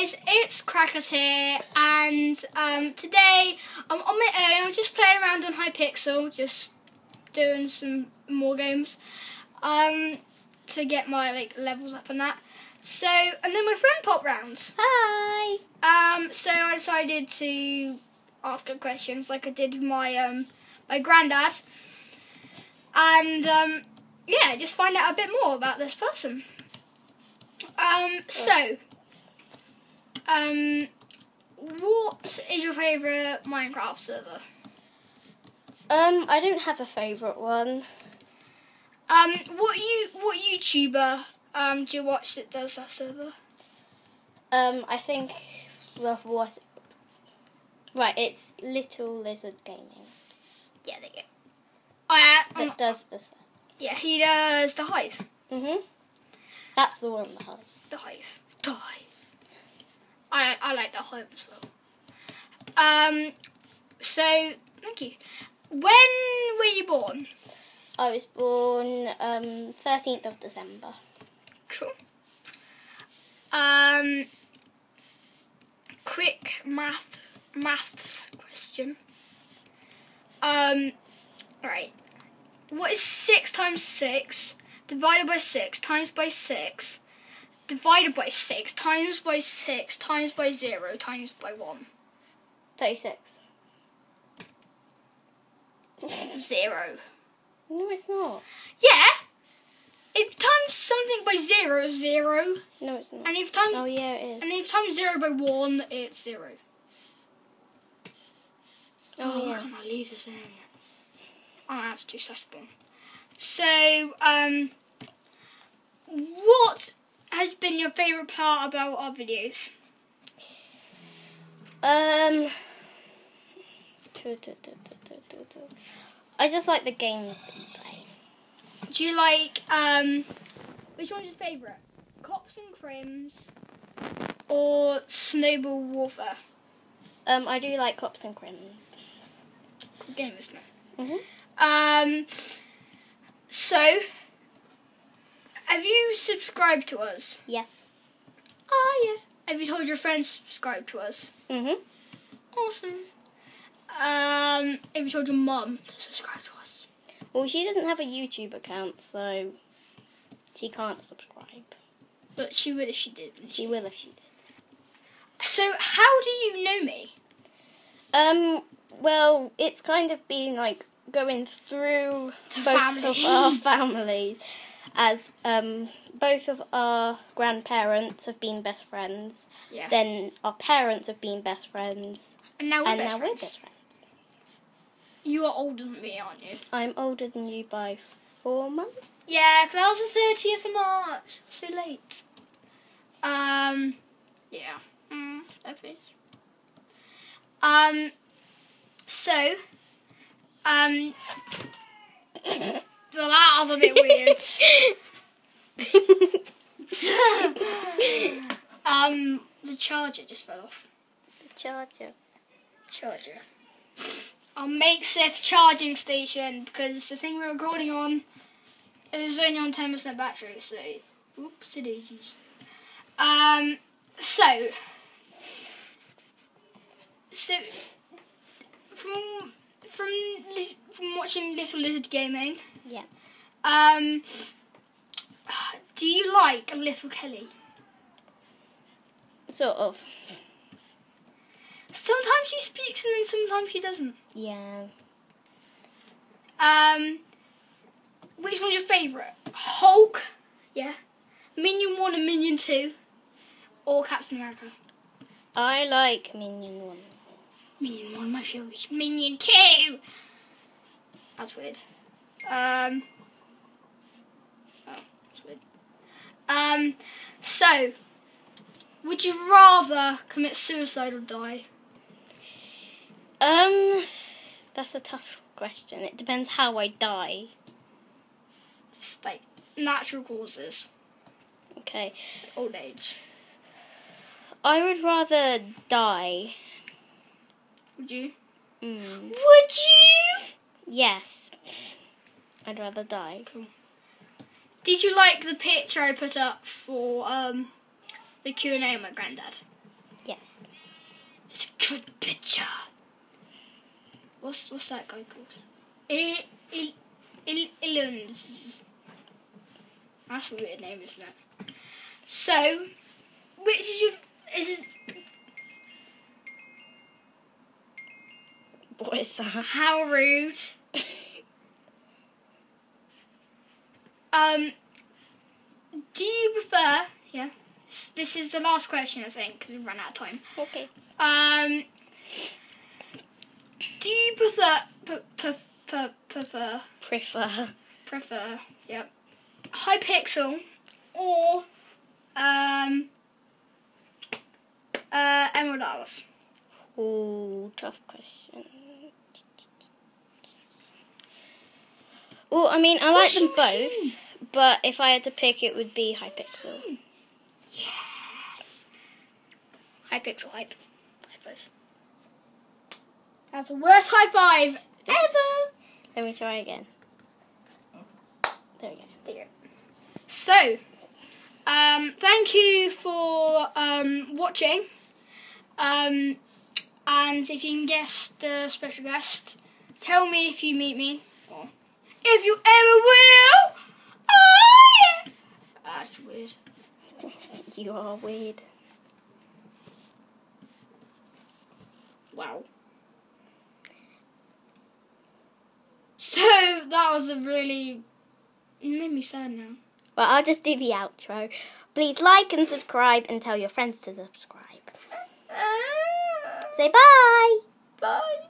guys, it's Crackers here, and um, today I'm on my own. I'm just playing around on Hypixel, just doing some more games um, to get my like levels up and that. So, and then my friend popped round. Hi. Um, so I decided to ask her questions like I did with my um, my granddad, and um, yeah, just find out a bit more about this person. Um, so, um, what is your favourite Minecraft server? Um, I don't have a favourite one. Um, what you what YouTuber um do you watch that does that server? Um, I think well, what? Right, it's Little Lizard Gaming Yeah, there you go. Oh, yeah, um, that does this. yeah, he does the Hive. Mhm. That's the one. The hive. The Hive. I I like the Hive as well. Um, so thank you. When were you born? I was born um thirteenth of December. Cool. Um, quick math maths question. Um, right. What is six times six divided by six times by six divided by six times by six times by zero times by one? Thirty-six. Zero. No, it's not. Yeah. If times something by zero is zero, No, it's not. and if times Oh yeah, it is. and if times zero by one, it's zero. Oh, Oh, yeah. I leave this? Oh, that's too stressful. So, um, what has been your favourite part about our videos? Um. I just like the games we play. Do you like, um, which one's your favourite? Cops and Crims or Snowball Warfare? Um, I do like Cops and Crims. Good game, isn't it? Mhm. Um, so, have you subscribed to us? Yes. Oh, yeah. Have you told your friends to subscribe to us? Mhm. Awesome. Um, have you told your mum to subscribe to us? Well, she doesn't have a YouTube account, so she can't subscribe. But she will if she did. wouldn't She will if she did. So, how do you know me? Um. Well, it's kind of been like going through The both family. of our families, as um both of our grandparents have been best friends. Yeah. Then our parents have been best friends, and now we're and best now friends. we're best friends. You are older than me, aren't you? I'm older than you by four months. Yeah, because I was the thirtieth of March. So late. Um. Yeah. Mm. Um. So. Um. Well, that was a bit weird. um, the charger just fell off. Charger. Charger. Our makeshift charging station because the thing we're recording on is only on ten percent battery. So, oops, it is. Um. So. So. From from from watching Little Lizard Gaming. Yeah. Um. Do you like Little Kelly? Sort of. Sometimes she speaks and then sometimes she doesn't. Yeah. Um, which one's your favourite? Hulk, yeah, Minion One and Minion Two, or Captain America? I like Minion One. Minion One, my favourite. Minion Two. That's weird. Um. Oh, that's weird. Um. So, would you rather commit suicide or die? Um, that's a tough question. It depends how I die. It's like natural causes, Okay. old age. I would rather die. Would you? Mm. Would you? Yes. I'd rather die. Did you like the picture I put up for um the Q and A of my granddad? Yes. It's a good picture. What's what's that guy called? Il Il Il. That's a weird name, isn't it? So, which is your is it What is that? how rude? Um, do you prefer? Yeah, this, is the last question, I think, because we've run out of time. Okay. Um, do you prefer p- p- p- prefer Prefer. prefer? Yep. Hypixel or um uh Emerald Isles? Ooh, tough question. Well, I mean, I like them both, but if I had to pick, it would be Hypixel. Yes. Hypixel hype. High five. That's the worst high five ever. Let me try again. There we go. There you go. So, um, thank you for um, watching. Um, and if you can guess the special guest, tell me if you meet me. If you ever will. Oh, yeah. That's weird. You are weird. Wow. So, that was a really. It made me sad now. Well, I'll just do the outro. Please like and subscribe and tell your friends to subscribe. Say bye! Bye.